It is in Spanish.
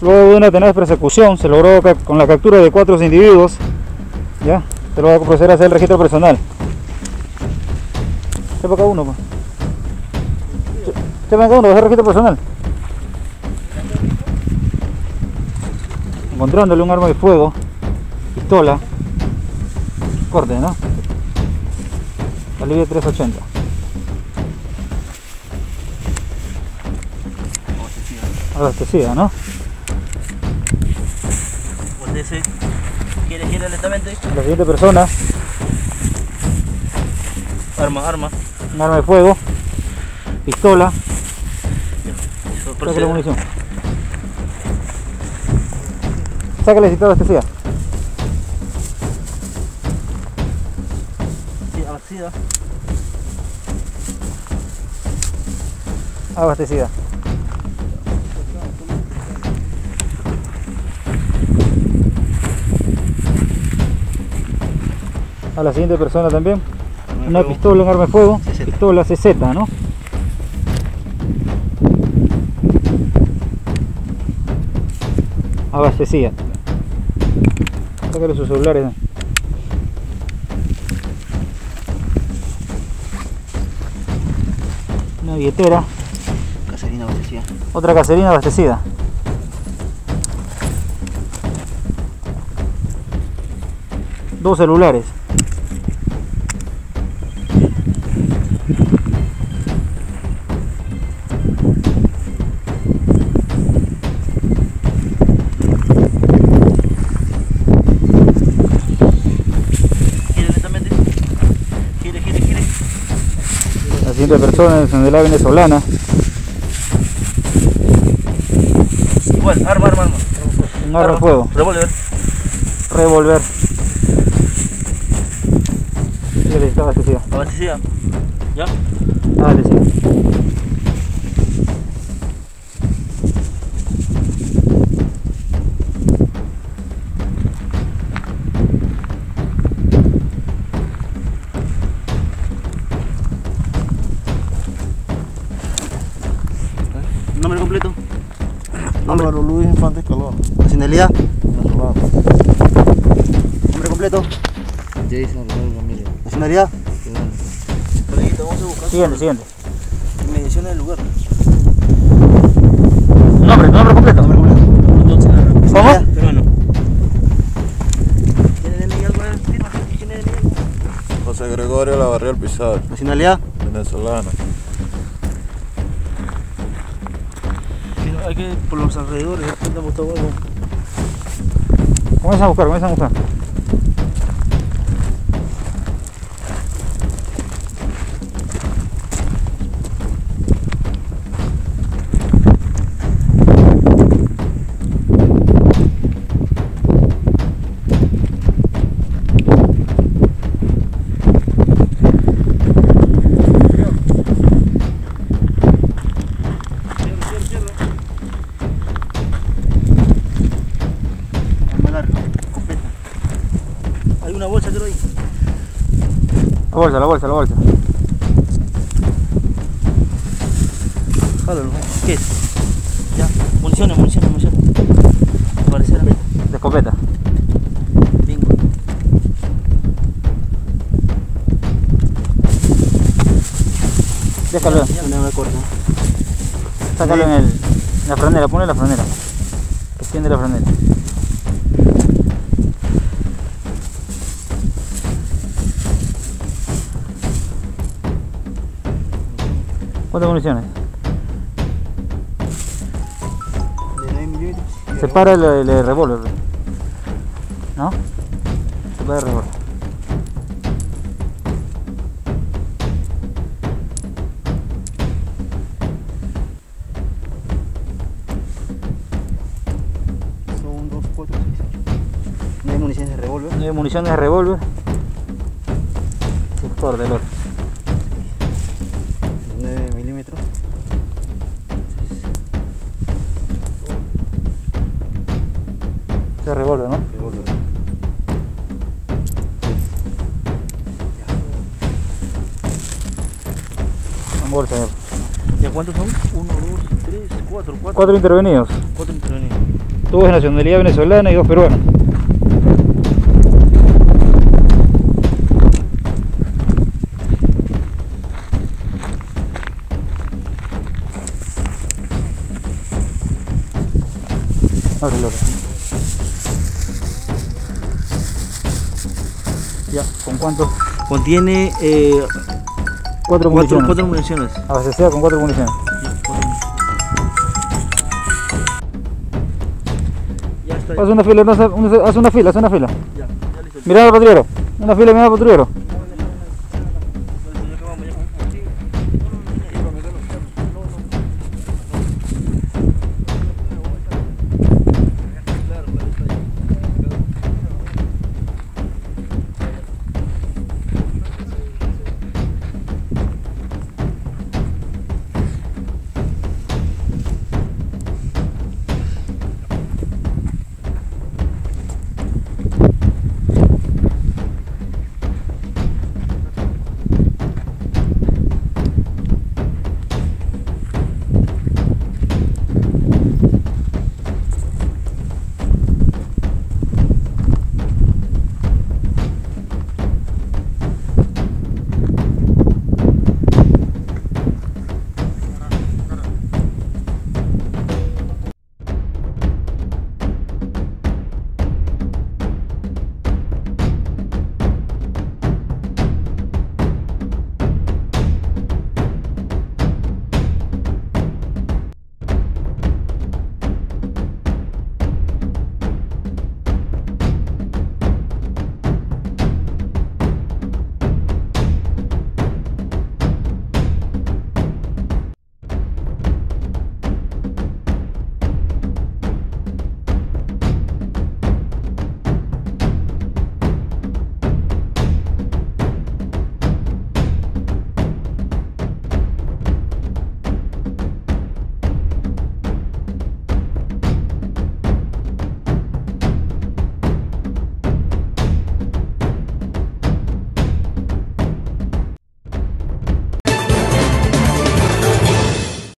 Luego de una tenaz persecución se logró con la captura de cuatro individuos. Ya, se lo va a proceder a hacer el registro personal. ¿Qué para uno? ¿Qué para cada uno? ¿Va a hacer registro personal? Encontrándole un arma de fuego, pistola, corte, ¿no? Calibre 380. Abastecida, ¿no? Voltese. ¿Quiere girar lentamente? La siguiente persona, Arma, arma. un arma de fuego, pistola, sácale munición. Sácale si está abastecida. Sí, abastecida. Abastecida. A la siguiente persona también, una fuego. pistola, un arma de fuego, CZ. pistola CZ, ¿no? Abastecida. Sácale sus celulares. ¿no? Una billetera, Caserina abastecida. otra caserina abastecida. Dos celulares. Siguiente persona de la venezolana. Igual, arma, arma, arma. Un arma de fuego. Revólver. Revólver. Sí, está abastecida. Abastecida. ¿Ya? Abastecida. Nombre completo. Álvaro Luis Nacionalidad. venezolano. Nombre completo. Jason Raúl Ramírez. Nacionalidad. Coleguito, vamos a buscar Siguiente, siguiente. mediciones del lugar. Nombre, nombre completo. Nombre completo. ¿Cómo? Peruano. ¿Tiene DNI algo en firma? ¿Tiene DNI? José Gregorio Lavarriel Pizarro, Nacionalidad. venezolano. Por los alrededores. Comienza a buscar, comienza a buscar. La bolsa, la bolsa, la bolsa. Jálalo. ¿Qué es? Ya, municiones, municiones, municiones. Parecer De escopeta. bingo. Déjalo, sácalo en, el, en la franela, ponle la franela. Extiende la franela. ¿Cuántas municiones? De 9 milímetros. Separa el, el, el revólver. ¿No? Separa el revólver. Son 2, 4, 6, 8. No hay municiones de revólver. No hay municiones de revólver. Sector del otro. Este es revólver, ¿no? Revólver. En bolsa. ya. ¿Ya cuántos son? 1, 2, 3, 4, 4. Cuatro intervenidos. 4 intervenidos. Todos de nacionalidad venezolana y dos peruanos. Ya, ¿con cuántos? Contiene eh, Cuatro municiones. cuatro municiones. Abastecida con cuatro municiones. Ya, está. Haz una fila, no, haz una- haz una fila, haz una fila. Ya, ya listo. Mirá al patrullero. Una fila, mirá al patrullero.